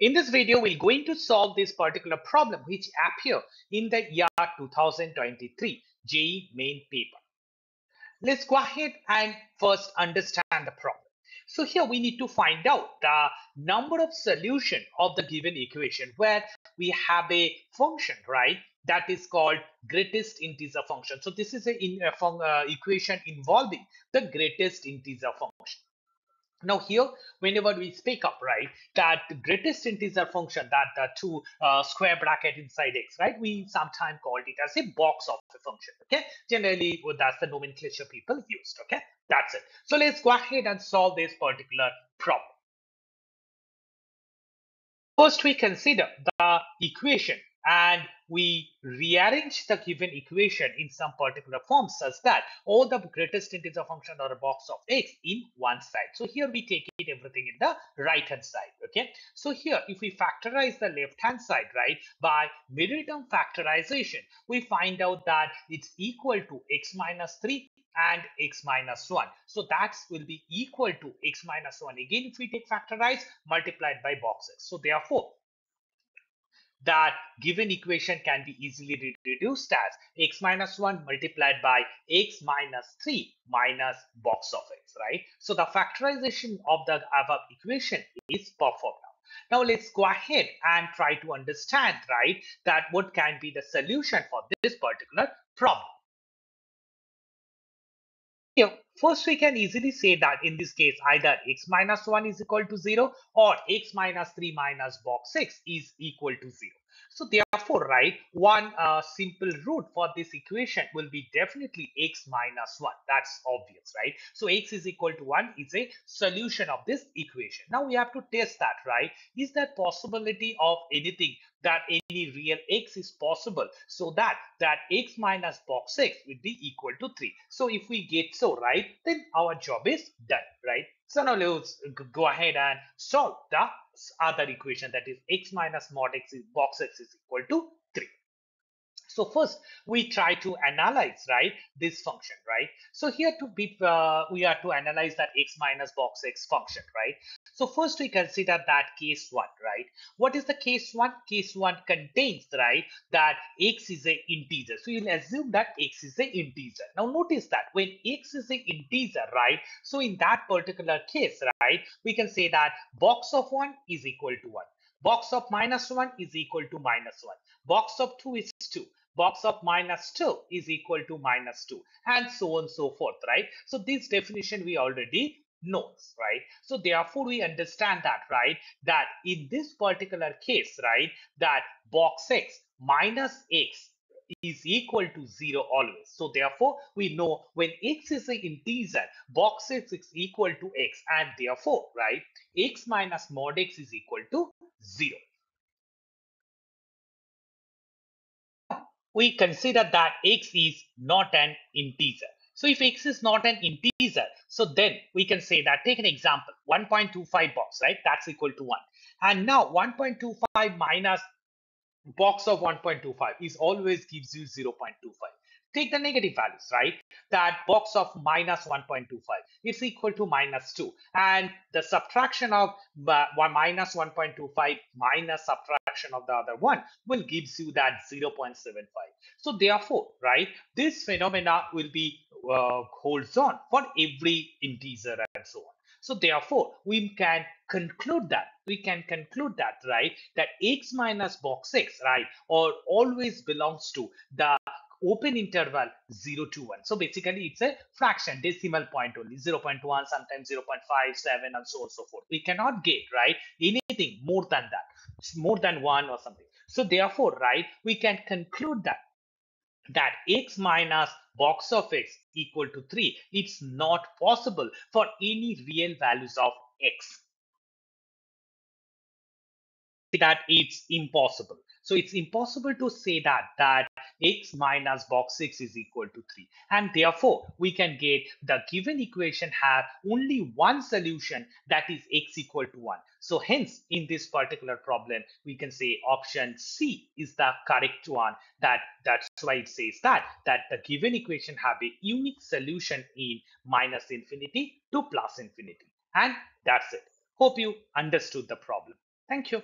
In this video, we're going to solve this particular problem which appear in the year 2023 JEE main paper. Let's go ahead and first understand the problem. So here we need to find out the number of solution of the given equation where we have a function, right? That is called greatest integer function. So this is a, in, a uh, equation involving the greatest integer function. Now here, whenever we speak up, right, that the greatest integer function, that the two uh, square bracket inside x, right, we sometimes called it as a box of a function, okay? Generally, well, that's the nomenclature people used, okay? That's it. So let's go ahead and solve this particular problem. First, we consider the equation and we rearrange the given equation in some particular form such that all the greatest integer function or a box of x in one side. So here we take it everything in the right hand side. Okay. So here if we factorize the left hand side, right, by middle term factorization, we find out that it's equal to x minus 3 and x minus 1. So that will be equal to x minus 1. Again, if we take factorize multiplied by boxes. So therefore, that given equation can be easily reduced as x minus 1 multiplied by x minus 3 minus box of x, right? So the factorization of the above equation is performed now. Now let's go ahead and try to understand, right, that what can be the solution for this particular problem. Here, first we can easily say that in this case either x minus 1 is equal to 0 or x minus 3 minus box x is equal to 0. So therefore, right, one uh, simple root for this equation will be definitely x minus 1. That's obvious, right? So x is equal to 1 is a solution of this equation. Now we have to test that, right? Is that possibility of anything that any real x is possible so that that x minus box x will be equal to 3. So if we get so right, then our job is done, right? So now let's go ahead and solve the other equation that is x minus mod x is box x is equal to 3. So first we try to analyze, right, this function, right? So here to be, uh, we are to analyze that x minus box x function, right? So first we consider that case one, right? What is the case one? Case one contains, right, that x is a integer. So you'll assume that x is a integer. Now notice that when x is a integer, right? So in that particular case, right, we can say that box of one is equal to one. Box of minus 1 is equal to minus 1. Box of 2 is 2 box of minus 2 is equal to minus 2 and so on so forth right so this definition we already knows right so therefore we understand that right that in this particular case right that box x minus x is equal to 0 always. So therefore, we know when x is an integer, box x is equal to x and therefore, right, x minus mod x is equal to 0. We consider that x is not an integer. So if x is not an integer, so then we can say that, take an example, 1.25 box, right? That's equal to 1. And now 1.25 minus box of 1.25 is always gives you 0.25 take the negative values, right? That box of minus 1.25, it's equal to minus 2. And the subtraction of uh, 1.25 minus subtraction of the other one will gives you that 0.75. So therefore, right, this phenomena will be uh, holds on for every integer and so on. So therefore, we can conclude that we can conclude that right that x minus box x right or always belongs to the open interval 0 to 1. So basically it's a fraction, decimal point only, 0 0.1, sometimes 0 0.5, 7 and so on so forth. We cannot get, right, anything more than that, more than 1 or something. So therefore, right, we can conclude that that x minus box of x equal to 3, it's not possible for any real values of x. That it's impossible. So it's impossible to say that that x minus box x is equal to 3. And therefore, we can get the given equation have only one solution that is x equal to 1. So hence, in this particular problem, we can say option C is the correct one. That That's why it says that, that the given equation have a unique solution in minus infinity to plus infinity. And that's it. Hope you understood the problem. Thank you.